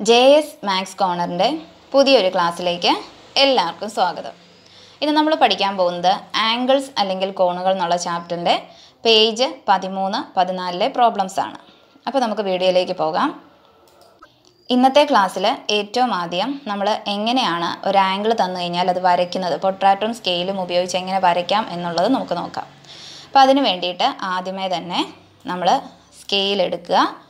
J S maths കോർണറിന്റെ പുതിയൊരു ക്ലാസ്സിലേക്ക് എല്ലാവർക്കും സ്വാഗതം. ഇന്ന് നമ്മൾ പഠിക്കാൻ പോകുന്നത് ആംഗിൾസ് അല്ലെങ്കിൽ കോണുകൾ എന്നുള്ള ചാപ്റ്ററിന്റെ പേജ് പതിമൂന്ന് പതിനാലിലെ പ്രോബ്ലംസ് ആണ്. അപ്പോൾ നമുക്ക് വീഡിയോയിലേക്ക് പോകാം. ഇന്നത്തെ ക്ലാസ്സിൽ ഏറ്റവും ആദ്യം നമ്മൾ എങ്ങനെയാണ് ഒരു ആംഗിൾ തന്നു കഴിഞ്ഞാൽ അത് വരയ്ക്കുന്നത്? പൊട്രാറ്റും സ്കെയിലും ഉപയോഗിച്ച് എങ്ങനെ വരയ്ക്കാം എന്നുള്ളത് നമുക്ക് നോക്കാം. അപ്പോൾ അതിന് വേണ്ടിയിട്ട് ആദ്യമേ തന്നെ നമ്മൾ സ്കെയിൽ എടുക്കുക.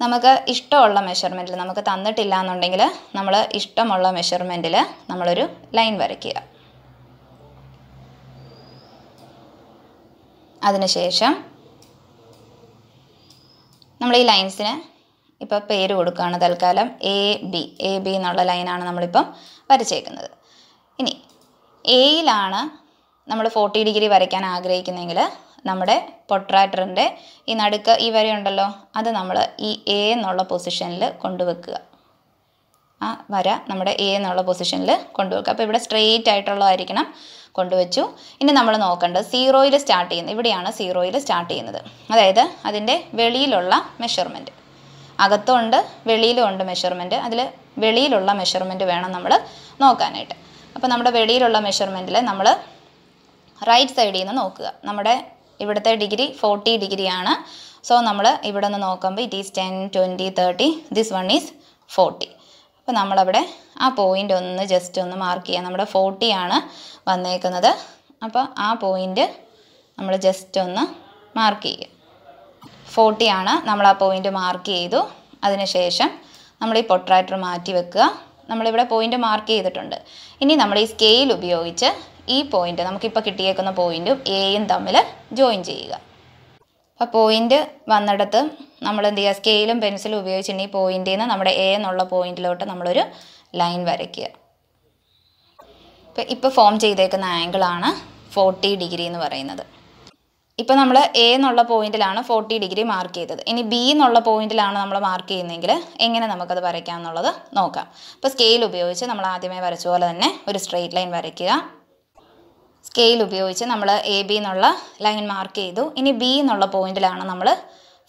നമുക്ക് ഇഷ്ടമുള്ള മെഷർമെന്റിൽ നമുക്ക് തന്നിട്ടില്ല എന്നുണ്ടെങ്കിൽ നമ്മൾ ഇഷ്ടമുള്ള മെഷർമെന്റിൽ നമ്മളൊരു ലൈൻ വരയ്ക്കുക. അതിനുശേഷം നമ്മൾ ഈ ലൈൻസിന് ഇപ്പോൾ പേര് കൊടുക്കുകയാണ് തൽക്കാലം എ ബി എ ബി എന്നുള്ള ലൈനാണ് നമ്മളിപ്പം വരച്ചേക്കുന്നത്. ഇനി എയിലാണ് നമ്മൾ ഫോർട്ടി ഡിഗ്രി വരയ്ക്കാൻ ആഗ്രഹിക്കുന്നെങ്കിൽ നമ്മുടെ പൊട്രാറ്ററിന്റെ ഈ നടുക്ക് ഈ വരയുണ്ടല്ലോ അത് നമ്മൾ ഈ എ എന്നുള്ള പൊസിഷനിൽ കൊണ്ടുവെക്കുക. ആ വര നമ്മുടെ എ എന്നുള്ള പൊസിഷനിൽ കൊണ്ടുവെക്കുക. അപ്പോൾ ഇവിടെ സ്ട്രെയിറ്റ് ആയിട്ടുള്ളതായിരിക്കണം കൊണ്ടുവച്ചു. ഇനി നമ്മൾ നോക്കേണ്ടത് സീറോയിൽ സ്റ്റാർട്ട് ചെയ്യുന്നത് ഇവിടെയാണ് സീറോയിൽ സ്റ്റാർട്ട് ചെയ്യുന്നത്. അതായത് അതിന്റെ വെളിയിലുള്ള മെഷർമെന്റ് അകത്തുണ്ട് വെളിയിലും ഉണ്ട് മെഷർമെന്റ് അതിൽ വെളിയിലുള്ള മെഷർമെന്റ് വേണം നമ്മൾ നോക്കാനായിട്ട്. അപ്പോൾ നമ്മുടെ വെളിയിലുള്ള മെഷർമെന്റിൽ നമ്മൾ റൈറ്റ് സൈഡിൽ നിന്ന് നോക്കുക. നമ്മുടെ ഇവിടുത്തെ ഡിഗ്രി ഫോർട്ടി ഡിഗ്രിയാണ്. സോ നമ്മൾ ഇവിടെ നിന്ന് നോക്കുമ്പോൾ it is ten twenty thirty this one is forty അപ്പോൾ നമ്മളവിടെ ആ പോയിന്റ് ഒന്ന് ജസ്റ്റ് ഒന്ന് മാർക്ക് ചെയ്യാം. നമ്മുടെ ഫോർട്ടി ആണ് വന്നേക്കുന്നത്. അപ്പോൾ ആ പോയിന്റ് നമ്മൾ ജസ്റ്റ് ഒന്ന് മാർക്ക് ചെയ്യുക ഫോർട്ടി ആണ് നമ്മൾ ആ പോയിന്റ് മാർക്ക് ചെയ്തു. അതിനുശേഷം നമ്മൾ ഈ പൊട്രാറ്റർ മാറ്റി വെക്കുക. നമ്മളിവിടെ പോയിന്റ് മാർക്ക് ചെയ്തിട്ടുണ്ട്. ഇനി നമ്മൾ ഈ സ്കെയിൽ ഉപയോഗിച്ച് ഈ പോയിന്റ് നമുക്കിപ്പോൾ കിട്ടിയേക്കുന്ന പോയിന്റും എയും തമ്മിൽ ജോയിൻ ചെയ്യുക. അപ്പോൾ പോയിന്റ് വന്നിടത്ത് നമ്മൾ എന്ത് ചെയ്യുക? സ്കെയിലും പെൻസിലും ഉപയോഗിച്ചിട്ട് ഈ പോയിന്റിൽ നിന്ന് നമ്മുടെ എ എന്നുള്ള പോയിന്റിലോട്ട് നമ്മളൊരു ലൈൻ വരയ്ക്കുക. ഇപ്പം ഇപ്പോൾ ഫോം ചെയ്തേക്കുന്ന ആംഗിളാണ് ഫോർട്ടി ഡിഗ്രി എന്ന് പറയുന്നത്. ഇപ്പോൾ നമ്മൾ എ എന്നുള്ള പോയിന്റിലാണ് ഫോർട്ടി ഡിഗ്രി മാർക്ക് ചെയ്തത്. ഇനി ബി എന്നുള്ള പോയിന്റിലാണ് നമ്മൾ മാർക്ക് ചെയ്യുന്നതെങ്കിൽ എങ്ങനെ നമുക്കത് വരയ്ക്കാം എന്നുള്ളത് നോക്കാം. അപ്പോൾ സ്കെയിൽ ഉപയോഗിച്ച് നമ്മൾ ആദ്യമേ വരച്ച പോലെ തന്നെ ഒരു സ്ട്രെയിറ്റ് ലൈൻ വരയ്ക്കുക. സ്കെയിൽ ഉപയോഗിച്ച് നമ്മൾ എ ബി എന്നുള്ള ലൈൻ മാർക്ക് ചെയ്തു. ഇനി ബി എന്നുള്ള പോയിന്റിലാണ് നമ്മൾ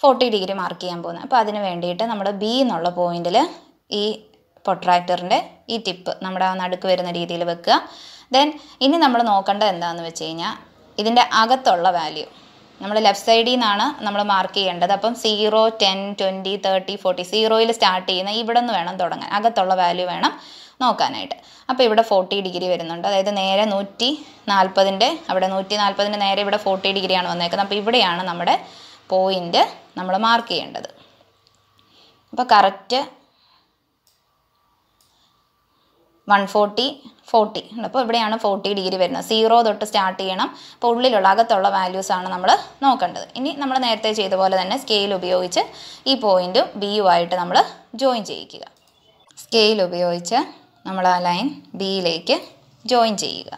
ഫോർട്ടി ഡിഗ്രി മാർക്ക് ചെയ്യാൻ പോകുന്നത്. അപ്പോൾ അതിന് വേണ്ടിയിട്ട് നമ്മൾ ബി എന്നുള്ള പോയിന്റിൽ ഈ പൊട്രാക്ടറിന്റെ ഈ ടിപ്പ് നമ്മുടെ ആ നടുക്ക് വരുന്ന രീതിയിൽ വെക്കുക. ദെൻ ഇനി നമ്മൾ നോക്കേണ്ടത് എന്താണെന്ന് വെച്ച് കഴിഞ്ഞാൽ ഇതിന്റെ അകത്തുള്ള വാല്യൂ നമ്മൾ ലെഫ്റ്റ് സൈഡിൽ നിന്നാണ് നമ്മൾ മാർക്ക് ചെയ്യേണ്ടത്. അപ്പം zero ten twenty thirty forty സീറോയിൽ സ്റ്റാർട്ട് ചെയ്യുന്ന ഇവിടെ നിന്ന് വേണം തുടങ്ങാൻ. അകത്തുള്ള വാല്യൂ വേണം നോക്കാനായിട്ട്. അപ്പോൾ ഇവിടെ ഫോർട്ടി ഡിഗ്രി വരുന്നുണ്ട്. അതായത് നേരെ നൂറ്റി നാൽപ്പതിന്റെ അവിടെ നൂറ്റി നാൽപ്പതിന്റെ നേരെ ഇവിടെ ഫോർട്ടി ഡിഗ്രിയാണ് വന്നേക്കുന്നത്. അപ്പോൾ ഇവിടെയാണ് നമ്മുടെ പോയിന്റ് നമ്മൾ മാർക്ക് ചെയ്യേണ്ടത്. അപ്പോൾ കറക്റ്റ് വൺ ഫോർട്ടി ഫോർട്ടി അപ്പോൾ ഇവിടെയാണ് ഫോർട്ടി ഡിഗ്രി വരുന്നത്. സീറോ തൊട്ട് സ്റ്റാർട്ട് ചെയ്യണം. അപ്പോൾ ഉള്ളിലുള്ള അകത്തുള്ള വാല്യൂസാണ് നമ്മൾ നോക്കേണ്ടത്. ഇനി നമ്മൾ നേരത്തെ ചെയ്ത പോലെ തന്നെ സ്കെയിൽ ഉപയോഗിച്ച് ഈ പോയിന്റും ബിയുമായിട്ട് നമ്മൾ ജോയിൻ ചെയ്യിക്കുക. സ്കെയിൽ ഉപയോഗിച്ച് നമ്മൾ ആ ലൈൻ ബിയിലേക്ക് ജോയിൻ ചെയ്യുക.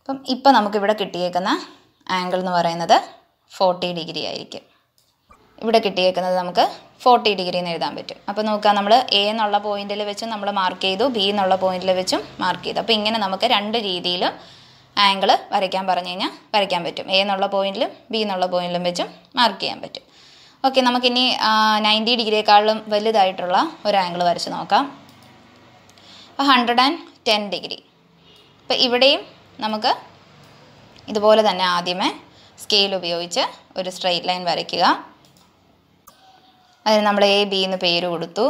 അപ്പം ഇപ്പം നമുക്കിവിടെ കിട്ടിയേക്കുന്ന ആംഗിൾ എന്ന് പറയുന്നത് ഫോർട്ടി ഡിഗ്രി ആയിരിക്കും. ഇവിടെ കിട്ടിയേക്കുന്നത് നമുക്ക് ഫോർട്ടി ഡിഗ്രി എന്ന് എഴുതാൻ പറ്റും. അപ്പോൾ നോക്കുക നമ്മൾ എ എന്നുള്ള പോയിന്റിൽ വെച്ചും നമ്മൾ മാർക്ക് ചെയ്തു ബി എന്നുള്ള പോയിന്റിൽ വെച്ചും മാർക്ക് ചെയ്തു. അപ്പോൾ ഇങ്ങനെ നമുക്ക് രണ്ട് രീതിയിലും ആംഗിൾ വരയ്ക്കാൻ പറഞ്ഞു കഴിഞ്ഞാൽ വരയ്ക്കാൻ പറ്റും. എ എന്നുള്ള പോയിന്റിലും ബി എന്നുള്ള പോയിന്റിലും വെച്ചും മാർക്ക് ചെയ്യാൻ പറ്റും. ഓക്കെ നമുക്കിനി നയന്റി ഡിഗ്രിയേക്കാളും വലുതായിട്ടുള്ള ഒരു ആംഗിൾ വരച്ച് നോക്കാം. അപ്പോൾ ഹൺഡ്രഡ് ആൻഡ് ടെൻ ഡിഗ്രി. അപ്പോൾ ഇവിടെയും നമുക്ക് ഇതുപോലെ തന്നെ ആദ്യമേ സ്കെയിൽ ഉപയോഗിച്ച് ഒരു സ്ട്രെയിറ്റ് ലൈൻ വരയ്ക്കുക. അതിന് നമ്മൾ എ ബി എന്ന് പേര് കൊടുത്തു.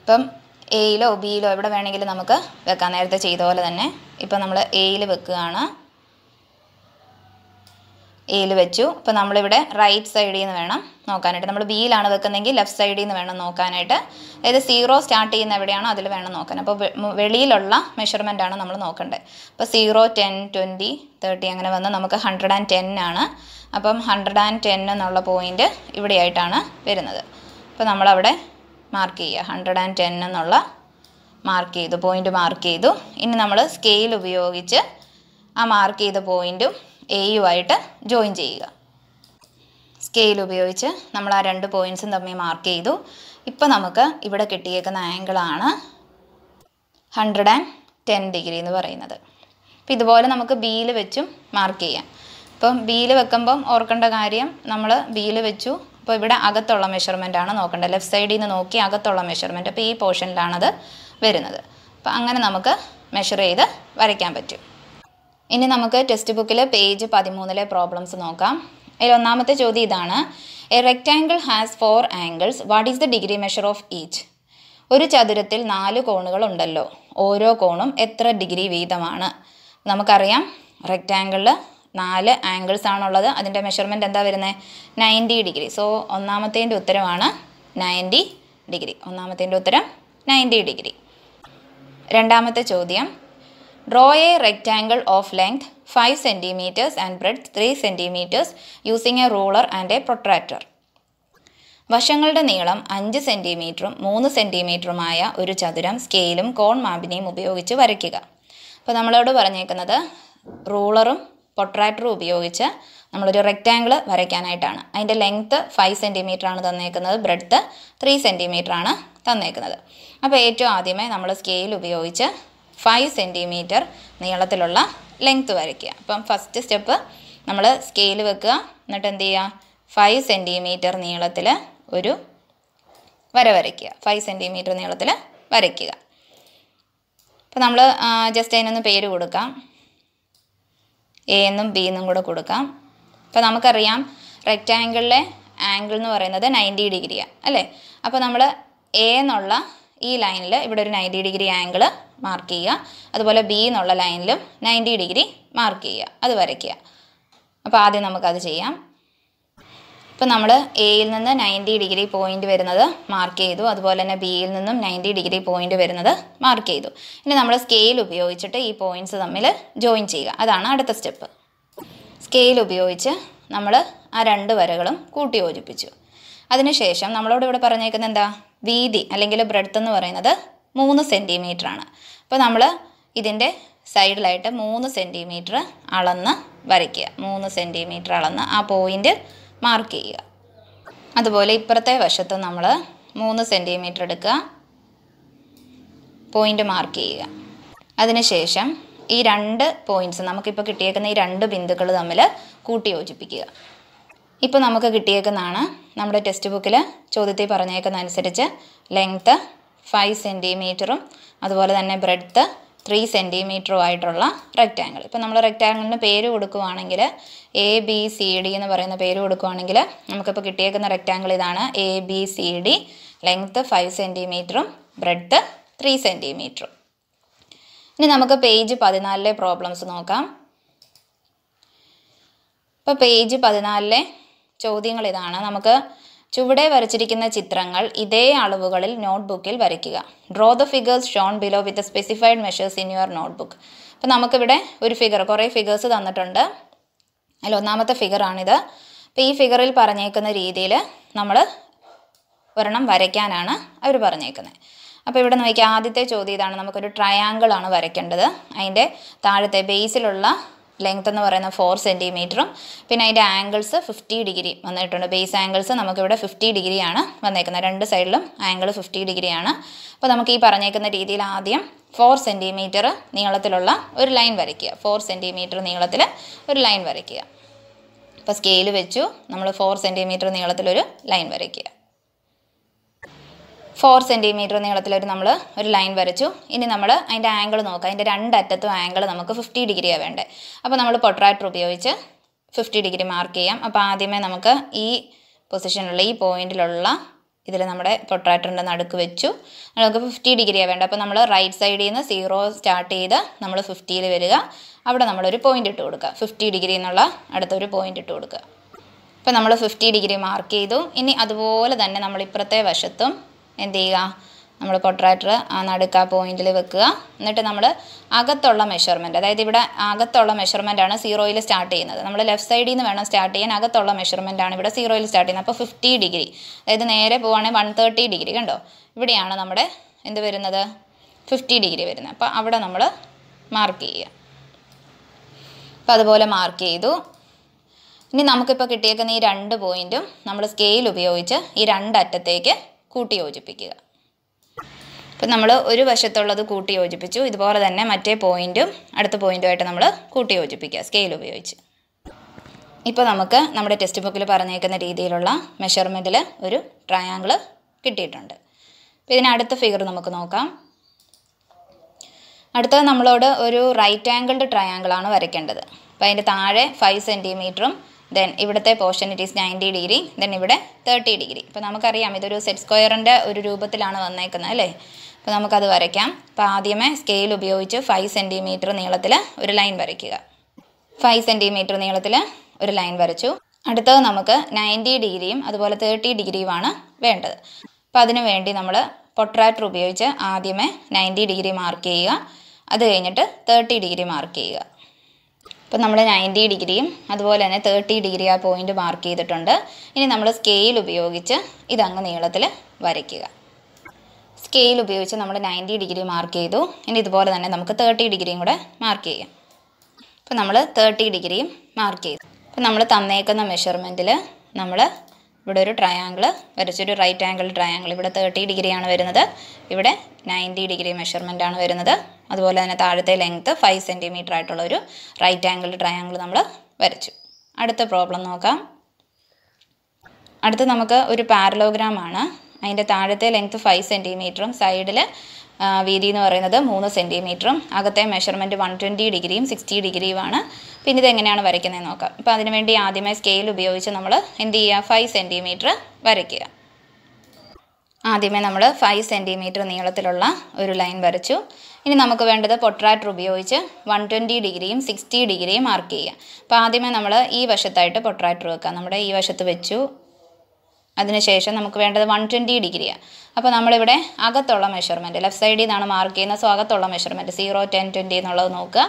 ഇപ്പം എയിലോ ബിയിലോ എവിടെ വേണമെങ്കിലും നമുക്ക് വെക്കാം. നേരത്തെ ചെയ്ത പോലെ തന്നെ. ഇപ്പം നമ്മൾ എയിൽ വെക്കുകയാണ്. എയിൽ വെച്ചു. അപ്പോൾ നമ്മളിവിടെ റൈറ്റ് സൈഡിൽ നിന്ന് വേണം നോക്കാനായിട്ട്. നമ്മൾ ബിയിലാണ് വെക്കുന്നതെങ്കിൽ ലെഫ്റ്റ് സൈഡിൽ നിന്ന് വേണം നോക്കാനായിട്ട്. അതായത് സീറോ സ്റ്റാർട്ട് ചെയ്യുന്ന എവിടെയാണോ അതിൽ വേണം നോക്കാൻ. അപ്പോൾ വെളിയിലുള്ള മെഷർമെന്റ് ആണ് നമ്മൾ നോക്കേണ്ടത് അപ്പോൾ സീറോ ടെൻ ട്വന്റി തേർട്ടി അങ്ങനെ വന്ന് നമുക്ക് ഹൺഡ്രഡ് ആൻഡ് ടെൻ ആണ്. അപ്പം ഹൺഡ്രഡ് ആൻഡ് ടെൻ എന്നുള്ള പോയിന്റ് ഇവിടെയായിട്ടാണ് വരുന്നത്. അപ്പോൾ നമ്മളവിടെ മാർക്ക് ചെയ്യുക. ഹൺഡ്രഡ് ആൻഡ് ടെൻ എന്നുള്ള മാർക്ക് ചെയ്തു പോയിന്റ് മാർക്ക് ചെയ്തു. ഇനി നമ്മൾ സ്കെയിൽ ഉപയോഗിച്ച് ആ മാർക്ക് ചെയ്ത പോയിന്റും എയുമായിട്ട് ജോയിൻ ചെയ്യുക. സ്കെയിൽ ഉപയോഗിച്ച് നമ്മൾ ആ രണ്ട് പോയിൻസും തമ്മിൽ മാർക്ക് ചെയ്തു. ഇപ്പോൾ നമുക്ക് ഇവിടെ കിട്ടിയേക്കുന്ന ആംഗിളാണ് ഹൺഡ്രഡ് ആൻഡ് ടെൻ ഡിഗ്രി എന്ന് പറയുന്നത്. അപ്പോൾ ഇതുപോലെ നമുക്ക് ബിയിൽ വെച്ചും മാർക്ക് ചെയ്യാം. ഇപ്പം ബിയിൽ വെക്കുമ്പം ഓർക്കേണ്ട കാര്യം നമ്മൾ ബിയിൽ വെച്ചു. അപ്പോൾ ഇവിടെ അകത്തുള്ള മെഷർമെന്റ് ആണ് നോക്കേണ്ടത്. ലെഫ്റ്റ് സൈഡിൽ നിന്ന് നോക്കി അകത്തുള്ള മെഷർമെന്റ് അപ്പോൾ ഈ പോർഷനിലാണത് വരുന്നത്. അപ്പോൾ അങ്ങനെ നമുക്ക് മെഷർ ചെയ്ത് വരയ്ക്കാൻ പറ്റും. ഇനി നമുക്ക് ടെക്സ്റ്റ് ബുക്കിൽ പേജ് പതിമൂന്നിലെ പ്രോബ്ലംസ് നോക്കാം. അതിൽ ഒന്നാമത്തെ ചോദ്യം ഇതാണ്. A rectangle has four angles what is the degree measure of each ഒരു ചതുരത്തിൽ നാല് കോണുകൾ ഉണ്ടല്ലോ. ഓരോ കോണും എത്ര ഡിഗ്രി വീതമാണ്? നമുക്കറിയാം. റെക്റ്റാങ്കിളിൽ നാല് ആംഗിൾസ് ആണുള്ളത്. അതിന്റെ മെഷർമെന്റ് എന്താ വരുന്നത് നയന്റി ഡിഗ്രി സോ ഒന്നാമത്തേന്റെ ഉത്തരമാണ് നയന്റി ഡിഗ്രി ഒന്നാമത്തേന്റെ ഉത്തരം നയന്റി ഡിഗ്രി രണ്ടാമത്തെ ചോദ്യം. Draw a rectangle of length five centimetres and breadth three centimetres using a ruler and a protractor വശങ്ങളുടെ നീളം അഞ്ച് സെന്റിമീറ്ററും മൂന്ന് സെന്റിമീറ്ററുമായ ഒരു ചതുരം സ്കെയിലും കോൺ മാപിനെയും ഉപയോഗിച്ച് വരയ്ക്കുക. അപ്പോൾ നമ്മളോട് പറഞ്ഞേക്കുന്നത് റൂളറും പൊട്രാക്ടറും ഉപയോഗിച്ച് നമ്മളൊരു റെക്റ്റാങ്കിൾ വരയ്ക്കാനായിട്ടാണ്. അതിന്റെ ലെങ്ത്ത് ഫൈവ് സെന്റിമീറ്റർ ആണ് തന്നേക്കുന്നത് ബ്രെഡ്ത്ത് ത്രീ സെന്റിമീറ്റർ ആണ് തന്നേക്കുന്നത്. അപ്പോൾ ഏറ്റവും ആദ്യമേ നമ്മൾ സ്കെയിൽ ഉപയോഗിച്ച് ഫൈവ് സെന്റിമീറ്റർ നീളത്തിലുള്ള ലെങ്ത്ത് വരയ്ക്കുക. അപ്പം ഫസ്റ്റ് സ്റ്റെപ്പ് നമ്മൾ സ്കെയിൽ വെക്കുക. എന്നിട്ട് എന്ത് ചെയ്യുക? ഫൈവ് സെന്റിമീറ്റർ നീളത്തിൽ ഒരു വര വരയ്ക്കുക. ഫൈവ് സെന്റിമീറ്റർ നീളത്തിൽ വരയ്ക്കുക. അപ്പോൾ നമ്മൾ ജസ്റ്റ് അതിനൊന്ന് പേര് കൊടുക്കാം. എ എന്നും ബി എന്നും കൂടെ കൊടുക്കാം. അപ്പോൾ നമുക്കറിയാം റെക്റ്റാങ്കിളിലെ ആംഗിൾ എന്ന് പറയുന്നത് നയന്റി ഡിഗ്രിയാണ് അല്ലേ? അപ്പോൾ നമ്മൾ എ എന്നുള്ള ഈ ലൈനിൽ ഇവിടെ ഒരു നയന്റി ഡിഗ്രി ആംഗിൾ മാർക്ക് ചെയ്യുക. അതുപോലെ ബി എന്നുള്ള ലൈനിലും നയന്റി ഡിഗ്രി മാർക്ക് ചെയ്യുക. അത് വരയ്ക്കുക. അപ്പോൾ ആദ്യം നമുക്കത് ചെയ്യാം. ഇപ്പോൾ നമ്മൾ എയിൽ നിന്ന് നയന്റി ഡിഗ്രി പോയിന്റ് വരുന്നത് മാർക്ക് ചെയ്തു. അതുപോലെ തന്നെ ബിയിൽ നിന്നും നയന്റി ഡിഗ്രി പോയിന്റ് വരുന്നത് മാർക്ക് ചെയ്തു. ഇനി നമ്മൾ സ്കെയിൽ ഉപയോഗിച്ചിട്ട് ഈ പോയിന്റ്സ് തമ്മിൽ ജോയിൻ ചെയ്യുക. അതാണ് അടുത്ത സ്റ്റെപ്പ്. സ്കെയിൽ ഉപയോഗിച്ച് നമ്മൾ ആ രണ്ട് വരകളും കൂട്ടി യോജിപ്പിച്ചു. അതിനുശേഷം നമ്മളോട് ഇവിടെ പറഞ്ഞേക്കുന്നത് എന്താ? വീതി അല്ലെങ്കിൽ ബ്രെഡ്ത്ത് എന്ന് പറയുന്നത് മൂന്ന് സെന്റിമീറ്റർ ആണ്. അപ്പോൾ നമ്മൾ ഇതിന്റെ സൈഡിലായിട്ട് മൂന്ന് സെന്റിമീറ്റർ അളന്ന് വരയ്ക്കുക. മൂന്ന് സെന്റിമീറ്റർ അളന്ന് ആ പോയിന്റ് മാർക്ക് ചെയ്യുക. അതുപോലെ ഇപ്പുറത്തെ വശത്ത് നമ്മൾ മൂന്ന് സെന്റിമീറ്റർ എടുക്കുക. പോയിന്റ് മാർക്ക് ചെയ്യുക. അതിനുശേഷം ഈ രണ്ട് പോയിന്റ്സ് നമുക്കിപ്പോൾ കിട്ടിയേക്കുന്ന ഈ രണ്ട് ബിന്ദുക്കൾ തമ്മിൽ കൂട്ടി യോജിപ്പിക്കുക. ഇപ്പോൾ നമുക്ക് കിട്ടിയേക്കുന്നതാണ് നമ്മുടെ ടെക്സ്റ്റ് ബുക്കിൽ ചോദ്യത്തിൽ പറഞ്ഞേക്കുന്ന അനുസരിച്ച് ലെങ്ത്ത് ഫൈവ് സെന്റിമീറ്ററും അതുപോലെ തന്നെ ബ്രെഡ്ത്ത് ത്രീ സെന്റിമീറ്ററും ആയിട്ടുള്ള റെക്റ്റാങ്കിൾ ഇപ്പോൾ നമ്മൾ റെക്റ്റാങ്കിളിന് പേര് കൊടുക്കുവാണെങ്കിൽ എ ബി സി ഡി എന്ന് പറയുന്ന പേര് കൊടുക്കുവാണെങ്കിൽ നമുക്കിപ്പോൾ കിട്ടിയേക്കുന്ന റെക്റ്റാങ്കിൾ ഇതാണ് A B C D length five സെന്റിമീറ്ററും breadth three സെന്റിമീറ്ററും ഇനി നമുക്ക് പേജ് പതിനാലിലെ പ്രോബ്ലംസ് നോക്കാം. ഇപ്പോൾ പേജ് പതിനാലിലെ ചോദ്യങ്ങൾ ഇതാണ്. നമുക്ക് ചുവടെ വരച്ചിരിക്കുന്ന ചിത്രങ്ങൾ ഇതേ അളവുകളിൽ നോട്ട്ബുക്കിൽ വരയ്ക്കുക. Draw the figures shown below with specified measures in your notebook അപ്പോൾ നമുക്കിവിടെ ഒരു ഫിഗർ കുറേ ഫിഗേഴ്സ് തന്നിട്ടുണ്ട്. അതിൽ ഒന്നാമത്തെ ഫിഗറാണിത് അപ്പോൾ ഈ ഫിഗറിൽ പറഞ്ഞേക്കുന്ന രീതിയിൽ നമ്മൾ ഒരെണ്ണം വരയ്ക്കാനാണ് അവർ പറഞ്ഞേക്കുന്നത്. അപ്പോൾ ഇവിടെ നോക്കിയാൽ ആദ്യത്തെ ചോദ്യം ഇതാണ്. നമുക്കൊരു ട്രയാങ്കിൾ ആണ് വരയ്ക്കേണ്ടത്. അതിന്റെ താഴത്തെ ബേസിലുള്ള ലെങ്ത് എന്ന് പറയുന്നത് ഫോർ സെന്റിമീറ്ററും പിന്നെ അതിന്റെ ആംഗിൾസ് ഫിഫ്റ്റി ഡിഗ്രി വന്നിട്ടുണ്ട്. ബേസ് ആംഗിൾസ് നമുക്കിവിടെ ഫിഫ്റ്റി ഡിഗ്രിയാണ് വന്നേക്കുന്നത്. രണ്ട് സൈഡിലും ആംഗിൾ ഫിഫ്റ്റി ഡിഗ്രിയാണ് അപ്പോൾ നമുക്ക് ഈ പറഞ്ഞേക്കുന്ന രീതിയിൽ ആദ്യം ഫോർ സെന്റിമീറ്റർ നീളത്തിലുള്ള ഒരു ലൈൻ വരയ്ക്കുക. ഫോർ സെന്റിമീറ്റർ നീളത്തിൽ ഒരു ലൈൻ വരയ്ക്കുക. അപ്പോൾ സ്കെയിൽ വെച്ചു. നമ്മൾ ഫോർ സെന്റിമീറ്റർ നീളത്തിലൊരു ലൈൻ വരയ്ക്കുക. ഫോർ സെന്റിമീറ്റർ നീളത്തിലൊരു നമ്മൾ ഒരു ലൈൻ വരച്ചു. ഇനി നമ്മൾ അതിന്റെ ആംഗിൾ നോക്കാം. അതിന്റെ രണ്ടറ്റത്തും ആംഗിൾ നമുക്ക് ഫിഫ്റ്റി ഡിഗ്രിയാണ് വേണ്ടത് അപ്പോൾ നമ്മൾ പൊട്രാക്ടർ ഉപയോഗിച്ച് ഫിഫ്റ്റി ഡിഗ്രി മാർക്ക് ചെയ്യാം. അപ്പോൾ ആദ്യമേ നമുക്ക് ഈ പൊസിഷനിലുള്ള ഈ പോയിന്റിലുള്ള ഇതിൽ നമ്മുടെ പൊട്രാക്ടറിന്റെ നടുക്ക് വെച്ചു. നമുക്ക് ഫിഫ്റ്റി ഡിഗ്രിയാണ് വേണ്ടത് അപ്പോൾ നമ്മൾ റൈറ്റ് സൈഡിൽ നിന്ന് സീറോ സ്റ്റാർട്ട് ചെയ്ത് നമ്മൾ ഫിഫ്റ്റിയിൽ വരിക. അവിടെ നമ്മളൊരു പോയിന്റ് ഇട്ട് കൊടുക്കുക. ഫിഫ്റ്റി ഡിഗ്രി എന്നുള്ള അടുത്തൊരു പോയിന്റ് ഇട്ട് കൊടുക്കുക. അപ്പോൾ നമ്മൾ ഫിഫ്റ്റി ഡിഗ്രി മാർക്ക് ചെയ്തു. ഇനി അതുപോലെ തന്നെ നമ്മൾ ഇപ്പുറത്തെ വശത്തും എന്ത് ചെയ്യുക നമ്മൾ പൊട്രാക്ടർ ആ നടുക്ക് ആ പോയിന്റിൽ വെക്കുക. എന്നിട്ട് നമ്മൾ അകത്തുള്ള മെഷർമെന്റ് അതായത് ഇവിടെ അകത്തുള്ള മെഷർമെന്റ് ആണ് സീറോയിൽ സ്റ്റാർട്ട് ചെയ്യുന്നത്. നമ്മൾ ലെഫ്റ്റ് സൈഡിൽ നിന്ന് വേണം സ്റ്റാർട്ട് ചെയ്യാൻ. അകത്തുള്ള മെഷർമെന്റ് ആണ് ഇവിടെ സീറോയിൽ സ്റ്റാർട്ട് ചെയ്യുന്നത്. അപ്പോൾ ഫിഫ്റ്റി ഡിഗ്രി അതായത് നേരെ പോവുകയാണെങ്കിൽ വൺ തേർട്ടി ഡിഗ്രി കണ്ടോ? ഇവിടെയാണ് നമ്മുടെ എന്ത് വരുന്നത്? ഫിഫ്റ്റി ഡിഗ്രി വരുന്നത്. അപ്പോൾ അവിടെ നമ്മൾ മാർക്ക് ചെയ്യുക. അപ്പോൾ അതുപോലെ മാർക്ക് ചെയ്തു. ഇനി നമുക്കിപ്പോൾ കിട്ടിയേക്കുന്ന ഈ രണ്ട് പോയിന്റും നമ്മൾ സ്കെയിൽ ഉപയോഗിച്ച് ഈ രണ്ടറ്റത്തേക്ക് കൂട്ടി യോജിപ്പിക്കുക ഇപ്പം നമ്മൾ ഒരു വശത്തുള്ളത് കൂട്ടി യോജിപ്പിച്ചു ഇതുപോലെ തന്നെ മറ്റേ പോയിന്റും അടുത്ത പോയിന്റുമായിട്ട് നമ്മൾ കൂട്ടി യോജിപ്പിക്കുക സ്കെയിൽ ഉപയോഗിച്ച്. ഇപ്പോൾ നമുക്ക് നമ്മുടെ ടെക്സ്റ്റ് ബുക്കിൽ പറഞ്ഞേക്കുന്ന രീതിയിലുള്ള മെഷർമെന്റിൽ ഒരു ട്രയാങ്കിൾ കിട്ടിയിട്ടുണ്ട്. അപ്പോൾ ഇതിന് അടുത്ത ഫിഗർ നമുക്ക് നോക്കാം. അടുത്തത് നമ്മളോട് ഒരു റൈറ്റ് ആംഗിൾഡ് ട്രയാങ്കിളാണ് വരയ്ക്കേണ്ടത്. അപ്പോൾ അതിന്റെ താഴെ ഫൈവ് സെന്റിമീറ്ററും ദെൻ ഇവിടുത്തെ portion it is ninety degree then ഇവിടെ തേർട്ടി ഡിഗ്രി അപ്പോൾ നമുക്കറിയാം ഇതൊരു സെറ്റ് സ്ക്വയറിന്റെ ഒരു രൂപത്തിലാണ് വന്നേക്കുന്നത് അല്ലേ? അപ്പോൾ നമുക്കത് വരയ്ക്കാം. അപ്പോൾ ആദ്യമേ സ്കെയിൽ ഉപയോഗിച്ച് ഫൈവ് സെന്റിമീറ്റർ നീളത്തിൽ ഒരു ലൈൻ വരയ്ക്കുക. ഫൈവ് സെന്റിമീറ്റർ നീളത്തിൽ ഒരു ലൈൻ വരച്ചു. അടുത്തത് നമുക്ക് നയന്റി ഡിഗ്രിയും അതുപോലെ തേർട്ടി ഡിഗ്രിയുമാണ് വേണ്ടത്. അപ്പോൾ അതിനു വേണ്ടി നമ്മൾ പൊട്രാക്ടർ ഉപയോഗിച്ച് ആദ്യമേ നയന്റി ഡിഗ്രി മാർക്ക് ചെയ്യുക. അത് കഴിഞ്ഞിട്ട് തേർട്ടി ഡിഗ്രി മാർക്ക് ചെയ്യുക. അപ്പോൾ നമ്മൾ നയന്റി ഡിഗ്രിയും അതുപോലെ തന്നെ തേർട്ടി ഡിഗ്രി ആ പോയിന്റ് മാർക്ക് ചെയ്തിട്ടുണ്ട്. ഇനി നമ്മൾ സ്കെയിൽ ഉപയോഗിച്ച് ഇതങ്ങ് നീളത്തിൽ വരയ്ക്കുക. സ്കെയിൽ ഉപയോഗിച്ച് നമ്മൾ നയന്റി ഡിഗ്രി മാർക്ക് ചെയ്തു. ഇനി ഇതുപോലെ തന്നെ നമുക്ക് തേർട്ടി ഡിഗ്രിയും കൂടെ മാർക്ക് ചെയ്യാം. അപ്പോൾ നമ്മൾ തേർട്ടി ഡിഗ്രിയും മാർക്ക് ചെയ്തു. അപ്പോൾ നമ്മൾ തന്നേക്കുന്ന മെഷർമെന്റിൽ നമ്മൾ ഇവിടെ ഒരു ട്രയാങ്കിൾ വരച്ചൊരു റൈറ്റ് ആംഗിൾ ട്രയാങ്കിൾ ഇവിടെ തേർട്ടി ഡിഗ്രിയാണ് വരുന്നത്. ഇവിടെ നയന്റി ഡിഗ്രി മെഷർമെന്റ് ആണ് വരുന്നത്. അതുപോലെ തന്നെ താഴത്തെ ലെങ്ത്ത് ഫൈവ് സെന്റിമീറ്റർ ആയിട്ടുള്ള ഒരു റൈറ്റ് ആംഗിൾ ട്രയാങ്കിൾ നമ്മൾ വരച്ചു. അടുത്ത പ്രോബ്ലം നോക്കാം. അടുത്ത് നമുക്ക് ഒരു പാരലോഗ്രാം ആണ്. അതിന്റെ താഴത്തെ ലെങ്ത്ത് ഫൈവ് സെന്റിമീറ്ററും സൈഡിൽ വീതി എന്ന് പറയുന്നത് മൂന്ന് സെന്റിമീറ്ററും അകത്തെ മെഷർമെന്റ് വൺ ട്വന്റി ഡിഗ്രിയും സിക്സ്റ്റി ഡിഗ്രിയുമാണ് പിന്നെ ഇതെങ്ങനെയാണ് വരയ്ക്കുന്നത് നോക്കാം. അപ്പോൾ അതിനുവേണ്ടി ആദ്യമേ സ്കെയിൽ ഉപയോഗിച്ച് നമ്മൾ എന്ത് ചെയ്യുക? ഫൈവ് സെന്റിമീറ്റർ വരയ്ക്കുക. ആദ്യമേ നമ്മൾ ഫൈവ് സെന്റിമീറ്റർ നീളത്തിലുള്ള ഒരു ലൈൻ വരച്ചു. ഇനി നമുക്ക് വേണ്ടത് പൊട്രാറ്റർ ഉപയോഗിച്ച് വൺ ട്വന്റി ഡിഗ്രിയും സിക്സ്റ്റി ഡിഗ്രിയും മാർക്ക് ചെയ്യുക. അപ്പോൾ ആദ്യമേ നമ്മൾ ഈ വശത്തായിട്ട് പൊട്രാറ്റർ വെക്കുക നമ്മുടെ ഈ വശത്ത് വെച്ചു. അതിനുശേഷം നമുക്ക് വേണ്ടത് വൺ ട്വന്റി ഡിഗ്രിയാണ് അപ്പോൾ നമ്മളിവിടെ അകത്തുള്ള മെഷർമെന്റ് ലെഫ്റ്റ് സൈഡിൽ നിന്നാണ് മാർക്ക് ചെയ്യുന്നത്. സോ അകത്തുള്ള മെഷർമെന്റ് സീറോ ടെൻ ട്വന്റി എന്നുള്ളത് നോക്കുക.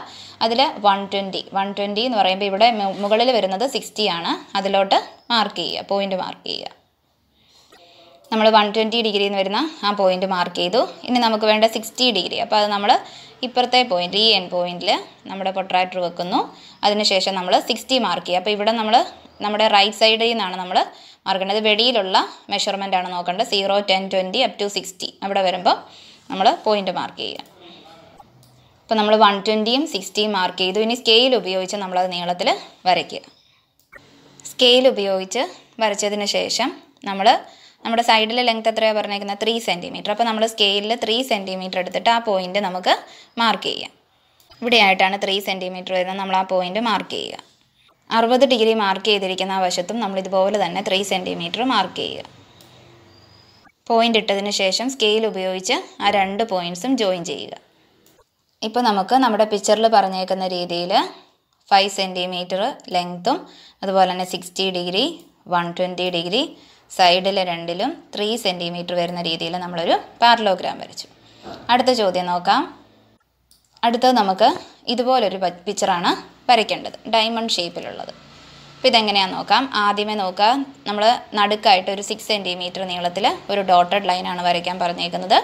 അതിൽ വൺ ട്വന്റി വൺ ട്വന്റി എന്ന് പറയുമ്പോൾ ഇവിടെ മുകളിൽ വരുന്നത് സിക്സ്റ്റി ആണ്. അതിലോട്ട് മാർക്ക് ചെയ്യുക പോയിന്റ് മാർക്ക് ചെയ്യുക. നമ്മൾ വൺ ട്വന്റി ഡിഗ്രി എന്ന് വരുന്ന ആ പോയിന്റ് മാർക്ക് ചെയ്തു. ഇനി നമുക്ക് വേണ്ട സിക്സ്റ്റി ഡിഗ്രി. അപ്പോൾ അത് നമ്മൾ ഇപ്പുറത്തെ പോയിന്റ് ഈ എൻ പോയിന്റിൽ നമ്മുടെ പൊട്രാക്ടർ വെക്കുന്നു. അതിനുശേഷം നമ്മൾ സിക്സ്റ്റി മാർക്ക് ചെയ്യുക. അപ്പോൾ ഇവിടെ നമ്മൾ നമ്മുടെ റൈറ്റ് സൈഡിൽ നിന്നാണ് നമ്മൾ മാർക്ക് വെടിയിലുള്ള മെഷർമെന്റ് ആണ് നോക്കേണ്ടത്. Zero ten twenty up to sixty അവിടെ വരുമ്പോൾ നമ്മൾ പോയിന്റ് മാർക്ക് ചെയ്യുക. അപ്പോൾ നമ്മൾ വൺ ട്വന്റിയും സിക്സ്റ്റിയും മാർക്ക് ചെയ്തു. ഇനി സ്കെയിൽ ഉപയോഗിച്ച് നമ്മളത് നീളത്തിൽ വരയ്ക്കുക. സ്കെയിൽ ഉപയോഗിച്ച് വരച്ചതിന് ശേഷം നമ്മൾ നമ്മുടെ സൈഡിലെ ലെങ്ത് എത്രയാണ് പറഞ്ഞേക്കുന്നത് ത്രീ സെന്റിമീറ്റർ അപ്പോൾ നമ്മൾ സ്കെയിലിൽ ത്രീ സെന്റിമീറ്റർ എടുത്തിട്ട് ആ പോയിന്റ് നമുക്ക് മാർക്ക് ചെയ്യാം. ഇവിടെയായിട്ടാണ് ത്രീ സെന്റിമീറ്റർ വരുന്നത്. നമ്മൾ ആ പോയിന്റ് മാർക്ക് ചെയ്യുക. അറുപത് ഡിഗ്രി മാർക്ക് ചെയ്തിരിക്കുന്ന ആ വശത്തും നമ്മൾ ഇതുപോലെ തന്നെ ത്രീ സെന്റിമീറ്റർ മാർക്ക് ചെയ്യുക. പോയിന്റ് ഇട്ടതിന് ശേഷം സ്കെയിൽ ഉപയോഗിച്ച് ആ രണ്ട് പോയിന്റ്സും ജോയിൻ ചെയ്യുക. ഇപ്പോൾ നമുക്ക് നമ്മുടെ പിക്ചറിൽ പറഞ്ഞേക്കുന്ന രീതിയിൽ ഫൈവ് സെന്റിമീറ്റർ ലെങ്ത്തും അതുപോലെ തന്നെ sixty degree one twenty degree സൈഡിലെ രണ്ടിലും ത്രീ സെന്റിമീറ്റർ വരുന്ന രീതിയിൽ നമ്മളൊരു പാരലോഗ്രാം വരച്ചു. അടുത്ത ചോദ്യം നോക്കാം. അടുത്തത് നമുക്ക് ഇതുപോലൊരു പിക്ചറാണ് വരയ്ക്കേണ്ടത് ഡയമണ്ട് ഷേപ്പിലുള്ളത് അപ്പോൾ ഇതെങ്ങനെയാണെന്ന് നോക്കാം? ആദ്യമേ നോക്കുക നമ്മൾ നടുക്കായിട്ട് ഒരു സിക്സ് സെന്റിമീറ്റർ നീളത്തിൽ ഒരു ഡോട്ടഡ് ലൈനാണ് വരയ്ക്കാൻ പറഞ്ഞേക്കുന്നത്.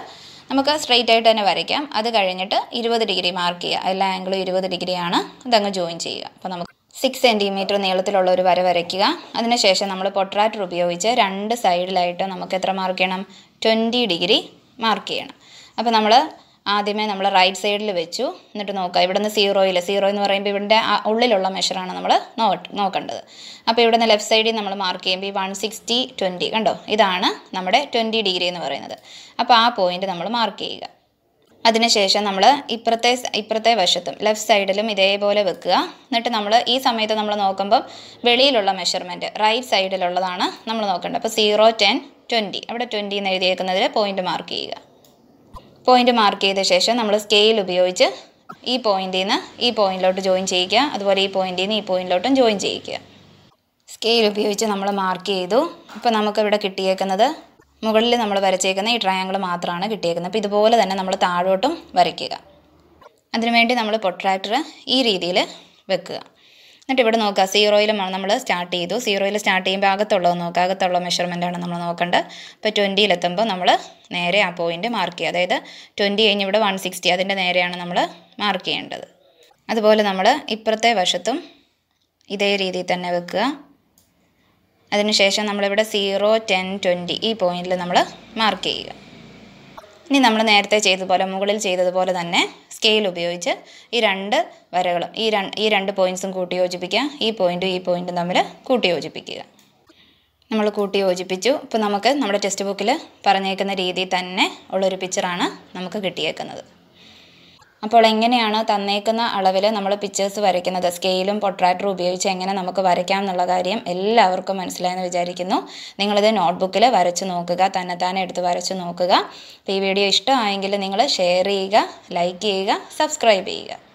നമുക്ക് സ്ട്രെയിറ്റ് ആയിട്ട് തന്നെ വരയ്ക്കാം. അത് കഴിഞ്ഞിട്ട് ഇരുപത് ഡിഗ്രി മാർക്ക് ചെയ്യുക. എല്ലാ ആംഗിളും ഇരുപത് ഡിഗ്രിയാണ് അതങ്ങ് ജോയിൻ ചെയ്യുക. അപ്പോൾ നമുക്ക് സിക്സ് സെന്റിമീറ്റർ നീളത്തിലുള്ള ഒരു വര വരയ്ക്കുക. അതിനുശേഷം നമ്മൾ പൊട്രാറ്റർ ഉപയോഗിച്ച് രണ്ട് സൈഡിലായിട്ട് നമുക്ക് എത്ര മാർക്ക് ചെയ്യണം? ട്വന്റി ഡിഗ്രി മാർക്ക് ചെയ്യണം. അപ്പോൾ നമ്മൾ ആദ്യമേ നമ്മൾ റൈറ്റ് സൈഡിൽ വെച്ചു. എന്നിട്ട് നോക്കുക ഇവിടെ നിന്ന് സീറോയിൽ സീറോ എന്ന് പറയുമ്പോൾ ഇവിടെ ഉള്ളിലുള്ള മെഷറാണ് നമ്മൾ നോക്കേണ്ടത്. അപ്പോൾ ഇവിടെ നിന്ന് ലെഫ്റ്റ് സൈഡിൽ നമ്മൾ മാർക്ക് ചെയ്യുമ്പോൾ ഈ വൺ സിക്സ്റ്റി ട്വന്റി കണ്ടോ? ഇതാണ് നമ്മുടെ ട്വന്റി ഡിഗ്രി എന്ന് പറയുന്നത്. അപ്പോൾ ആ പോയിന്റ് നമ്മൾ മാർക്ക് ചെയ്യുക. അതിനുശേഷം നമ്മൾ ഇപ്പുറത്തെ ഇപ്പുറത്തെ വശത്തും ലെഫ്റ്റ് സൈഡിലും ഇതേപോലെ വെക്കുക. എന്നിട്ട് നമ്മൾ ഈ സമയത്ത് നമ്മൾ നോക്കുമ്പം വെളിയിലുള്ള മെഷർമെന്റ് റൈറ്റ് സൈഡിലുള്ളതാണ് നമ്മൾ നോക്കേണ്ടത്. അപ്പോൾ സീറോ ടെൻ ട്വന്റി അവിടെ ട്വന്റി എന്ന് എഴുതിയേക്കുന്നതിൽ പോയിന്റ് മാർക്ക് ചെയ്യുക. പോയിന്റ് മാർക്ക് ചെയ്ത ശേഷം നമ്മൾ സ്കെയിൽ ഉപയോഗിച്ച് ഈ പോയിന്റിൽ നിന്ന് ഈ പോയിന്റിലോട്ട് ജോയിൻ ചെയ്യിക്കുക അതുപോലെ ഈ പോയിന്റിൽ നിന്ന് ഈ പോയിന്റിലോട്ടും ജോയിൻ ചെയ്യിക്കുക സ്കെയിൽ ഉപയോഗിച്ച് നമ്മൾ മാർക്ക് ചെയ്തു. ഇപ്പോൾ നമുക്കിവിടെ കിട്ടിയേക്കുന്നത് മുകളിൽ നമ്മൾ വരച്ചേക്കുന്ന ഈ ട്രയാങ്കിൾ മാത്രമാണ് കിട്ടിയേക്കുന്നത്. അപ്പോൾ ഇതുപോലെ തന്നെ നമ്മൾ താഴോട്ടും വരയ്ക്കുക. അതിനുവേണ്ടി നമ്മൾ പൊട്രാക്ടർ ഈ രീതിയിൽ വെക്കുക. എന്നിട്ട് ഇവിടെ നോക്കുക. സീറോയിലുമാണ് നമ്മൾ സ്റ്റാർട്ട് ചെയ്തു. സീറോയിൽ സ്റ്റാർട്ട് ചെയ്യുമ്പോൾ അകത്തുള്ളത് നോക്കുക. അകത്തുള്ള മെഷർമെന്റാണ് നമ്മൾ നോക്കേണ്ടത് അപ്പോൾ ട്വന്റിയിലെത്തുമ്പോൾ നമ്മൾ നേരെ ആ പോയിന്റ് മാർക്ക് ചെയ്യുക. അതായത് ട്വന്റി കഴിഞ്ഞ് ഇവിടെ വൺ സിക്സ്റ്റി അതിന്റെ നേരെയാണ് നമ്മൾ മാർക്ക് ചെയ്യേണ്ടത്. അതുപോലെ നമ്മൾ ഇപ്പുറത്തെ വശത്തും ഇതേ രീതിയിൽ തന്നെ വെക്കുക. അതിനുശേഷം നമ്മളിവിടെ സീറോ ടെൻ ട്വന്റി ഈ പോയിന്റിൽ നമ്മൾ മാർക്ക് ചെയ്യുക. ഇനി നമ്മൾ നേരത്തെ ചെയ്തതുപോലെ മുകളിൽ ചെയ്തതുപോലെ തന്നെ സ്കെയിൽ ഉപയോഗിച്ച് ഈ രണ്ട് വരകളും ഈ രണ്ട് ഈ രണ്ട് പോയിന്റ്സും കൂട്ടി യോജിപ്പിക്കുക ഈ പോയിന്റും ഈ പോയിന്റും തമ്മിൽ കൂട്ടി യോജിപ്പിക്കുക നമ്മൾ കൂട്ടി യോജിപ്പിച്ചു ഇപ്പോൾ നമുക്ക് നമ്മുടെ ടെക്സ്റ്റ് ബുക്കിൽ പറഞ്ഞേക്കുന്ന രീതിയിൽ തന്നെ ഉള്ളൊരു പിക്ചറാണ് നമുക്ക് കിട്ടിയേക്കുന്നത്. അപ്പോൾ എങ്ങനെയാണ് തന്നേക്കുന്ന അളവിൽ നമ്മൾ പിക്ചേഴ്സ് വരയ്ക്കുന്നത്? സ്കെയിലും പൊട്രാക്ടറും ഉപയോഗിച്ച് എങ്ങനെ നമുക്ക് വരയ്ക്കാം എന്നുള്ള കാര്യം എല്ലാവർക്കും മനസ്സിലായെന്ന് വിചാരിക്കുന്നു. നിങ്ങളിത് നോട്ട്ബുക്കിൽ വരച്ച് നോക്കുക തന്നെത്താനെ എടുത്ത് വരച്ച് നോക്കുക. ഈ വീഡിയോ ഇഷ്ടമായെങ്കിൽ നിങ്ങൾ ഷെയർ ചെയ്യുക ലൈക്ക് ചെയ്യുക സബ്സ്ക്രൈബ് ചെയ്യുക.